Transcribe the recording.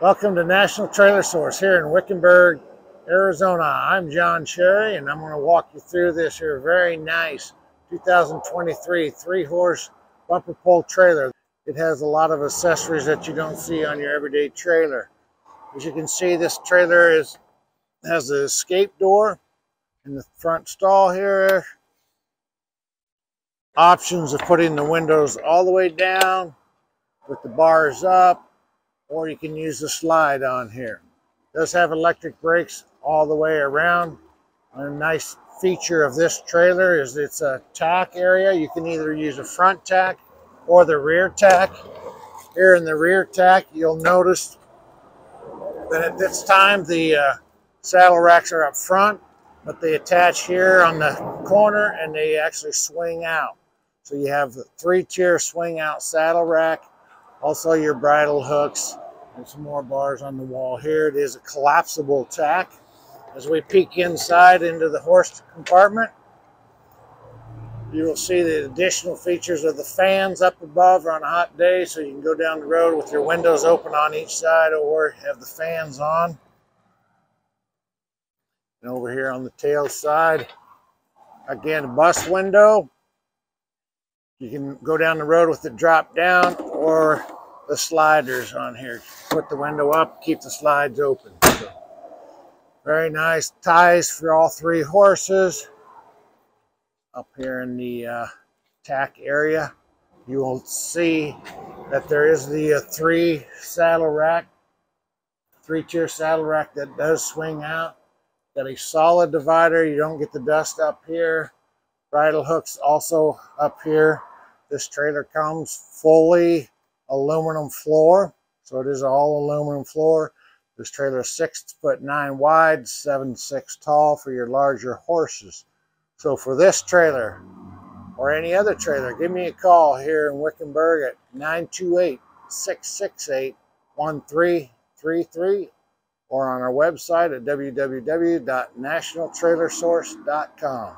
Welcome to National Trailer Source here in Wickenburg, Arizona. I'm John Cherry and I'm going to walk you through this here very nice 2023 three-horse bumper pull trailer. It has a lot of accessories that you don't see on your everyday trailer. As you can see, this trailer is has an escape door in the front stall here. Options of putting the windows all the way down with the bars up or you can use the slide on here. It does have electric brakes all the way around. A nice feature of this trailer is it's a tack area. You can either use a front tack or the rear tack. Here in the rear tack, you'll notice that at this time the uh, saddle racks are up front, but they attach here on the corner and they actually swing out. So you have the three-tier swing out saddle rack also your bridle hooks and some more bars on the wall here. It is a collapsible tack. As we peek inside into the horse compartment, you will see the additional features of the fans up above on a hot day so you can go down the road with your windows open on each side or have the fans on. And over here on the tail side, again, a bus window. You can go down the road with it drop down or the sliders on here. Put the window up, keep the slides open. So, very nice ties for all three horses. Up here in the uh, tack area, you will see that there is the uh, three saddle rack, three tier saddle rack that does swing out. Got a solid divider, you don't get the dust up here. Bridle hooks also up here. This trailer comes fully aluminum floor. So it is all aluminum floor. This trailer is six foot nine wide, seven six tall for your larger horses. So for this trailer or any other trailer, give me a call here in Wickenburg at 928-668-1333 or on our website at www.nationaltrailersource.com.